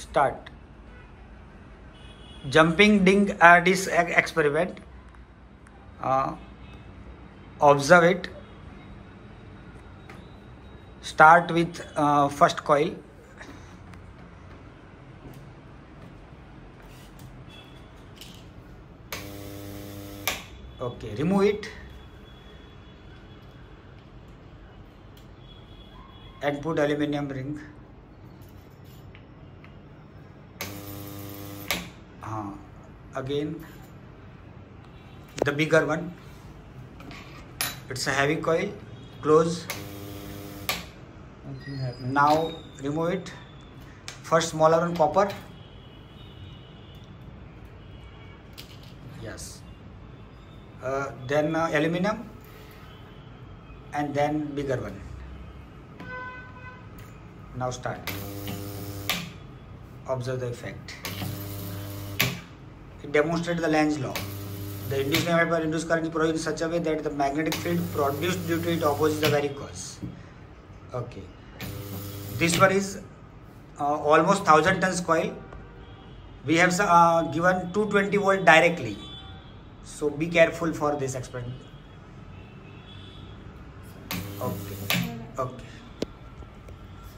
Start. Jumping ding at this experiment observe it. Start with first coil. Okay, remove it. And put aluminium ring. Again the bigger one. It's a heavy coil close. Now remove it. First smaller one copper. Yes. Uh, then uh, aluminum. And then bigger one. Now start. Observe the effect it demonstrates the Lenz law. The induced EMF by induced current is produced in such a way that the magnetic field produced due to it opposes the very cause. Okay. This one is uh, almost 1000 tons coil. We have uh, given 220 volt directly. So be careful for this experiment. Okay. okay